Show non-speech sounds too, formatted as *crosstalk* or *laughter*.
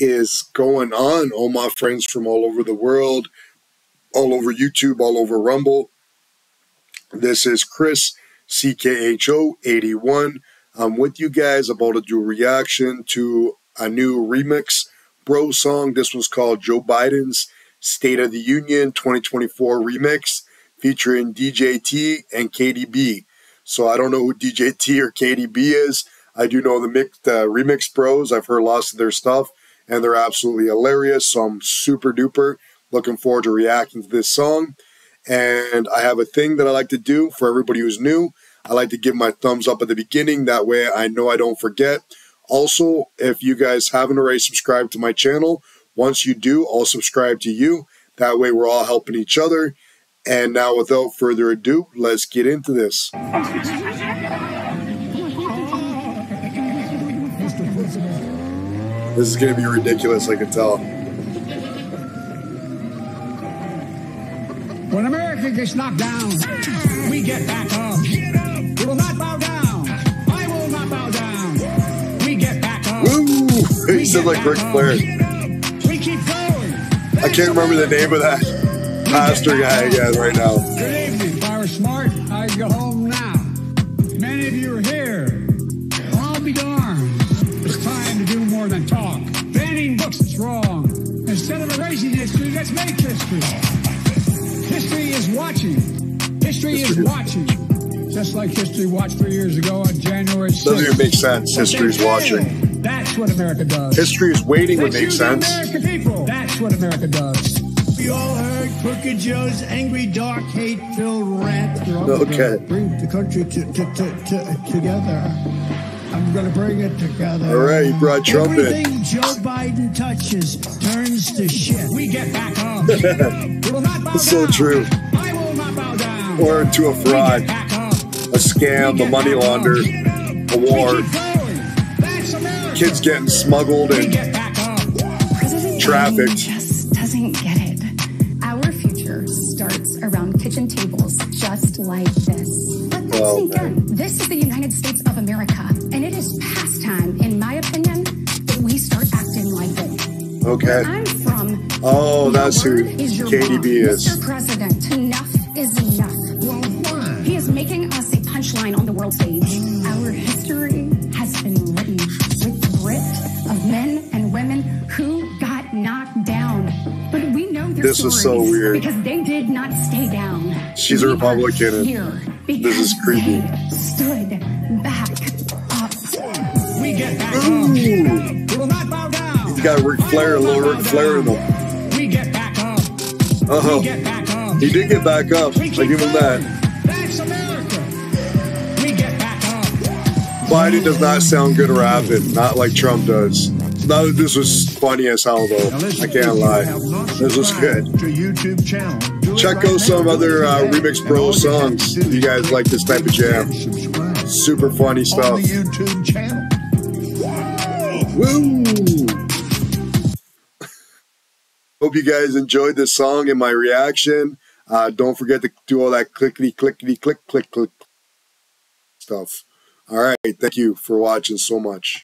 is going on, all my friends from all over the world, all over YouTube, all over Rumble? This is Chris, CKHO81. I'm with you guys about to do a reaction to a new remix bro song. This was called Joe Biden's State of the Union 2024 remix featuring DJ T and KDB. So I don't know who DJ T or Katie B. is. I do know the mixed, uh, remix bros. I've heard lots of their stuff and they're absolutely hilarious. So I'm super duper looking forward to reacting to this song. And I have a thing that I like to do for everybody who's new. I like to give my thumbs up at the beginning. That way I know I don't forget. Also, if you guys haven't already subscribed to my channel, once you do, I'll subscribe to you. That way we're all helping each other. And now, without further ado, let's get into this. This is going to be ridiculous, I can tell. When America gets knocked down, we get back up. Get up. We will not bow down. I will not bow down. We get back up. Woo! He said like Ric Flair. We keep going. I can't remember the name of that pastor guy again right now. Good evening. If I were smart, I'd go home now. Many of you are here. I'll be darned. More than talk. Banning books is wrong. Instead of erasing history, let's make history. History is watching. History, is watching. Just like history watched three years ago on January 6th. Doesn't even make sense. History's watching. That's what America does. History is waiting would make you, the sense. American people. That's what America does. We all heard Crooked Joe's angry, dark, hate-filled rant. Okay. Bring the country to, to, to, to, together. I'm going to bring it together. All right, you brought Trump in. Everything Joe Biden touches turns to shit. We get back up. *laughs* we will not It's so down. true. I will not bow down. Or to a We fraud, get back up. a scam, a money launder, a war, We keep going. That's America. kids getting smuggled We and get back Traffic. Biden just doesn't get it. Our future starts around kitchen tables just like this. Let that Oh, sink man. in. This is the United States of America, and it is past time, in my opinion, that we start acting like it. okay. I'm from. Oh, your that's who word is your Katie B. bond. is. Mr. President, enough is enough. Well, why? He is making us a punchline on the world stage. Our history has been written with the grit of men and women who got knocked down. But we know their This is so stories weird. because they did not stay down. She's a We are Republican and Here this is creepy. They stood back Ooh. He's got Ric Flair, a little Ric Flair in him. We get back up. Uh huh. He did get back up. I give him that. Biden does not sound good rapping, not like Trump does. Now this was funny as hell though. I can't lie. This was good. Check out some other uh, Remix have songs. You guys like this type of jam. Super funny stuff. Woo! Hope you guys enjoyed this song and my reaction. Uh, don't forget to do all that clickety clickety click click click stuff. All right, thank you for watching so much.